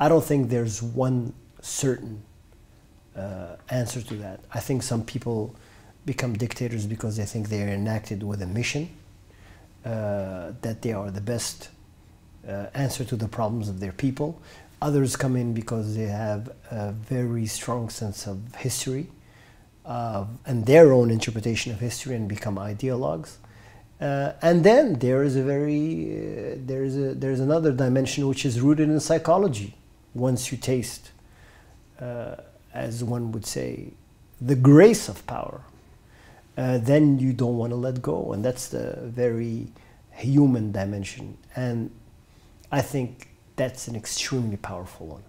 I don't think there's one certain uh, answer to that. I think some people become dictators because they think they are enacted with a mission, uh, that they are the best uh, answer to the problems of their people. Others come in because they have a very strong sense of history and their own interpretation of history and become ideologues. Uh, and then there is a very uh, there is a there is another dimension which is rooted in psychology. Once you taste, uh, as one would say, the grace of power, uh, then you don't want to let go, and that's the very human dimension. And I think that's an extremely powerful one.